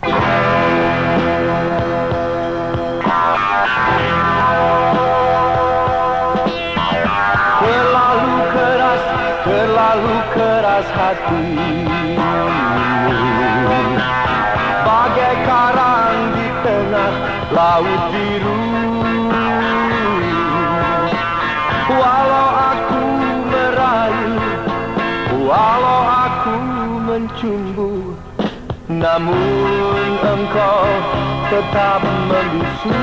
Terlalu keras, terlalu keras hati. Bagai karang di tengah laut biru. Walau aku merayu, walau aku mencumbu Namun engkau tetap membisu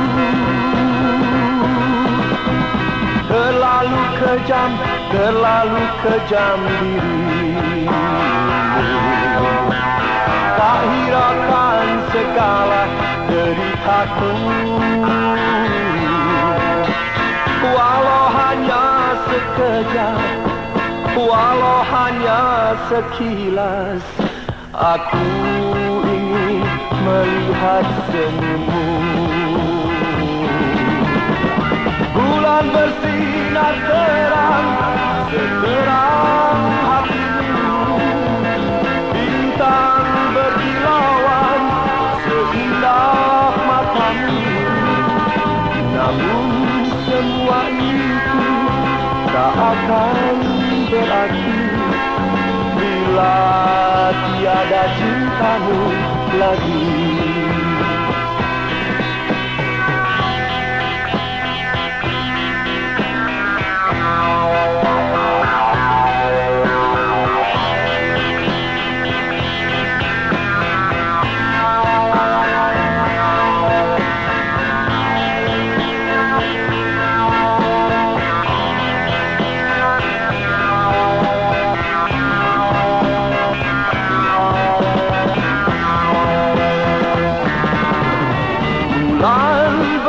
Terlalu kejam, terlalu kejam diri. Tak hiraukan segala deritaku. Walau hanya sekejap Walau hanya sekilas Aku ingin melihat senyummu. Bulan bersinar terang Seterang hatimu. Bintang berkilauan Seindah matamu. Namun semua itu Tak akan berarti Bila tiada cintamu lagi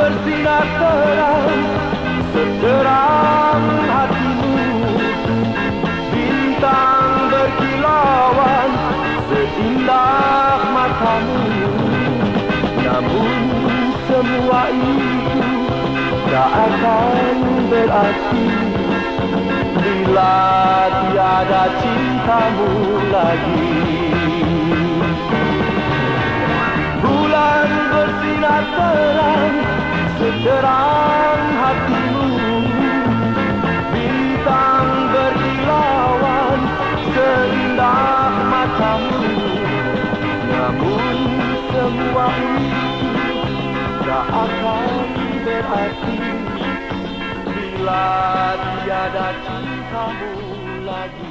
bersinar terang Seterang hatimu. Bintang berkilauan Seindah matamu. Namun semua itu Tak akan berarti Bila tiada cintamu lagi. Bulan bersinar terang Seterang hatimu, Bintang berkilauan, Seindah matamu. Namun semua itu Tak akan berarti Bila tiada cintamu lagi.